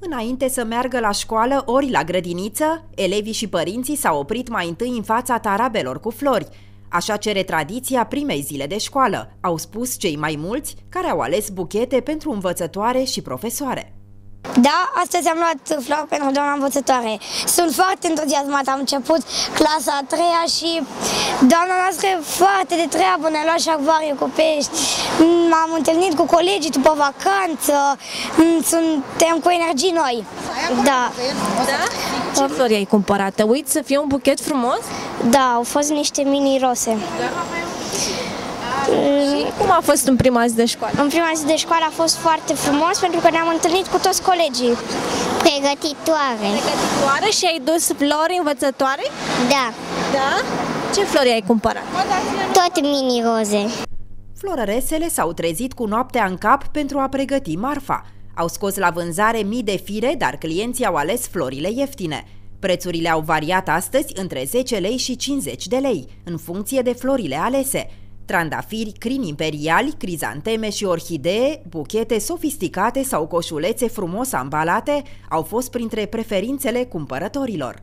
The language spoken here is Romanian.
Înainte să meargă la școală ori la grădiniță, elevii și părinții s-au oprit mai întâi în fața tarabelor cu flori. Așa cere tradiția primei zile de școală, au spus cei mai mulți care au ales buchete pentru învățătoare și profesoare. Da, astăzi am luat flori pentru doamna învățătoare. Sunt foarte entuziasmat, am început clasa a treia și doamna noastră e foarte de treabă, ne-a luat șarvare cu pești, m-am întâlnit cu colegii după vacanță, suntem cu energii noi. Da. Da? Ce flori ai cumpărat? Te uiți să fie un buchet frumos? Da, au fost niște mini rose. Da. Și cum a fost în prima zi de școală? În prima zi de școală a fost foarte frumos pentru că ne-am întâlnit cu toți colegii. Pregătitoare. Pregătitoare și ai dus flori învățătoare? Da. Da? Ce flori ai cumpărat? Tot mini roze. Florăresele s-au trezit cu noaptea în cap pentru a pregăti marfa. Au scos la vânzare mii de fire, dar clienții au ales florile ieftine. Prețurile au variat astăzi între 10 lei și 50 de lei, în funcție de florile alese. Trandafiri, crini imperiali, crizanteme și orhidee, buchete sofisticate sau coșulețe frumos ambalate au fost printre preferințele cumpărătorilor.